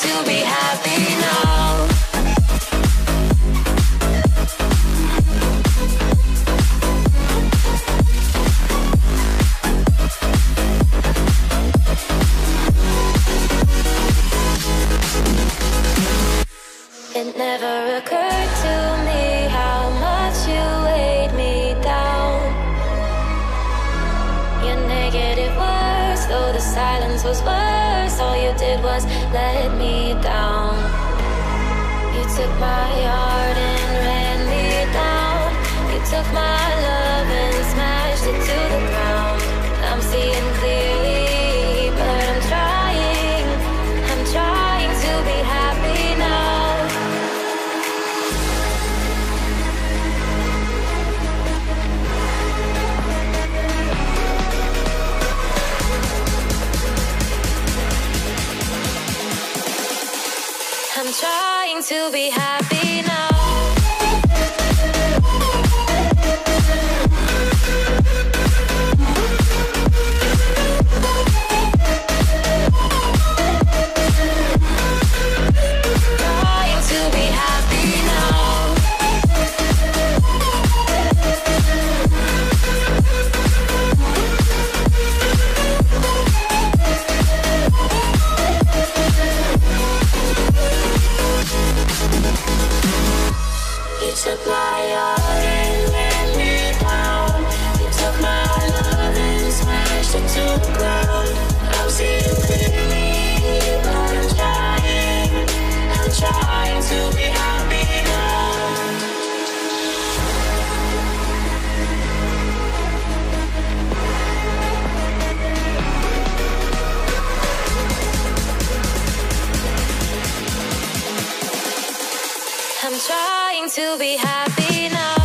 to be happy now. It never occurred to silence was worse. All you did was let me down. You took my heart and ran me down. You took my I'm trying to be happy. supplier I'm trying to be happy now.